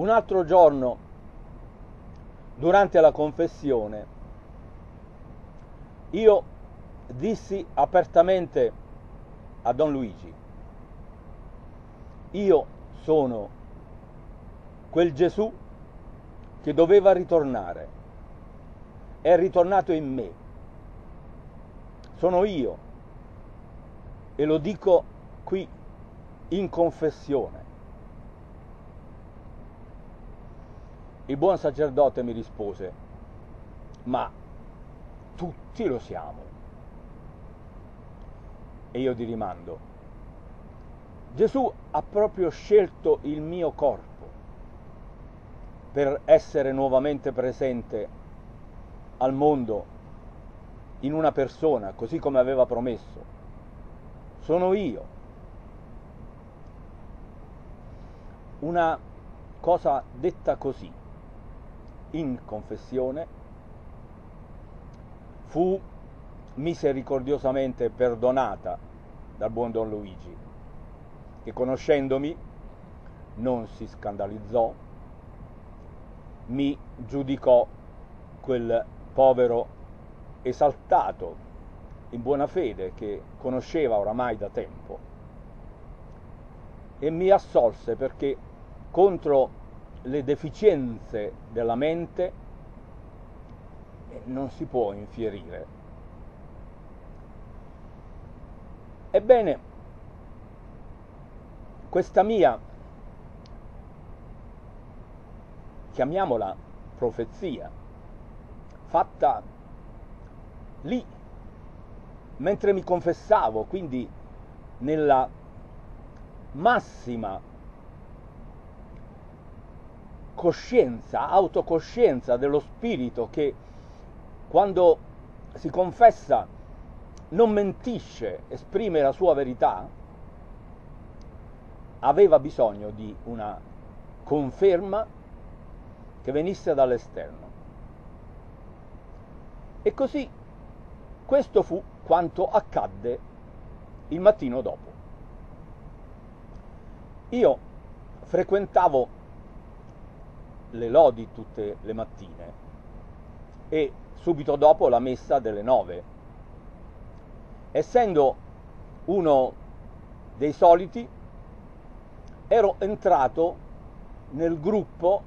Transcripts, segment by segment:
Un altro giorno, durante la confessione, io dissi apertamente a Don Luigi, io sono quel Gesù che doveva ritornare, è ritornato in me, sono io. E lo dico qui in confessione. Il buon sacerdote mi rispose, ma tutti lo siamo. E io ti rimando, Gesù ha proprio scelto il mio corpo per essere nuovamente presente al mondo in una persona, così come aveva promesso. Sono io. Una cosa detta così in confessione, fu misericordiosamente perdonata dal buon Don Luigi, che conoscendomi non si scandalizzò, mi giudicò quel povero esaltato in buona fede che conosceva oramai da tempo e mi assolse perché contro le deficienze della mente non si può infierire. Ebbene, questa mia, chiamiamola profezia, fatta lì, mentre mi confessavo, quindi nella massima coscienza, autocoscienza dello spirito che quando si confessa non mentisce, esprime la sua verità, aveva bisogno di una conferma che venisse dall'esterno. E così questo fu quanto accadde il mattino dopo. Io frequentavo le lodi tutte le mattine e subito dopo la messa delle nove. Essendo uno dei soliti, ero entrato nel gruppo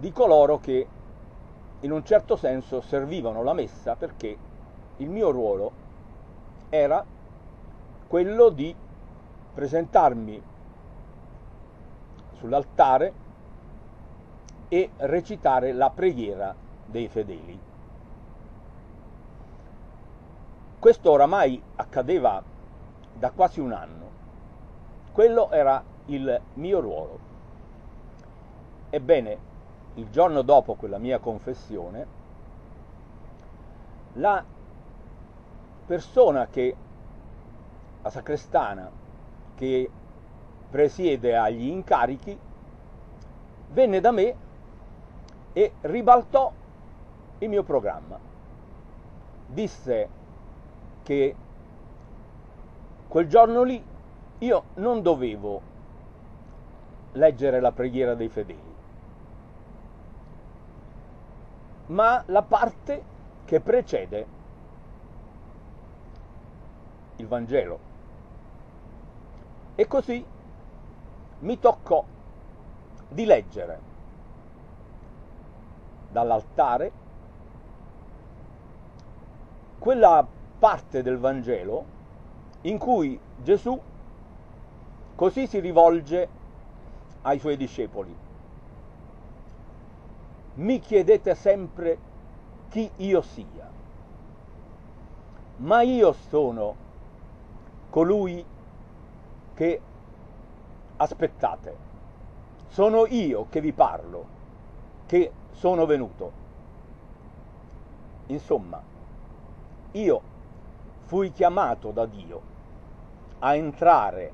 di coloro che in un certo senso servivano la messa perché il mio ruolo era quello di presentarmi sull'altare e recitare la preghiera dei fedeli. Questo oramai accadeva da quasi un anno. Quello era il mio ruolo. Ebbene, il giorno dopo quella mia confessione, la persona che, la sacrestana, che presiede agli incarichi, venne da me e ribaltò il mio programma. Disse che quel giorno lì io non dovevo leggere la preghiera dei fedeli, ma la parte che precede il Vangelo. E così mi toccò di leggere dall'altare quella parte del Vangelo in cui Gesù così si rivolge ai suoi discepoli. Mi chiedete sempre chi io sia, ma io sono colui che aspettate, sono io che vi parlo, che sono venuto. Insomma, io fui chiamato da Dio a entrare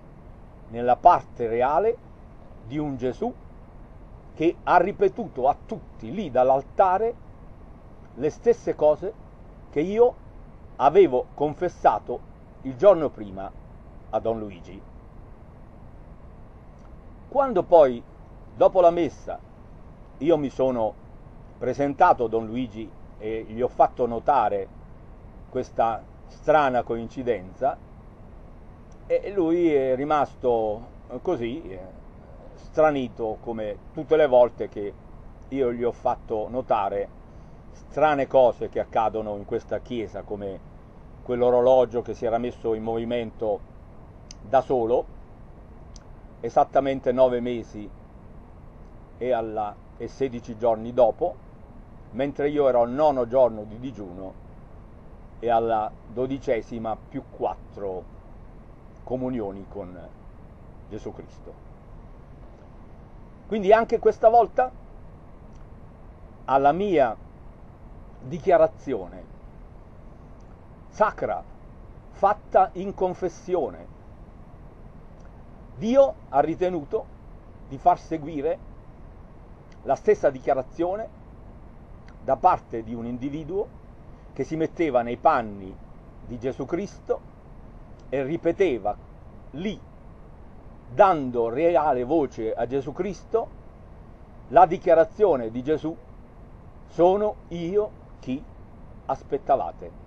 nella parte reale di un Gesù che ha ripetuto a tutti lì dall'altare le stesse cose che io avevo confessato il giorno prima a Don Luigi. Quando poi, dopo la messa, io mi sono presentato a Don Luigi e gli ho fatto notare questa strana coincidenza e lui è rimasto così eh, stranito come tutte le volte che io gli ho fatto notare strane cose che accadono in questa chiesa come quell'orologio che si era messo in movimento da solo esattamente nove mesi e, alla, e 16 giorni dopo mentre io ero al nono giorno di digiuno e alla dodicesima più quattro comunioni con Gesù Cristo. Quindi anche questa volta alla mia dichiarazione sacra fatta in confessione, Dio ha ritenuto di far seguire la stessa dichiarazione da parte di un individuo che si metteva nei panni di Gesù Cristo e ripeteva lì, dando reale voce a Gesù Cristo, la dichiarazione di Gesù, sono io chi aspettavate.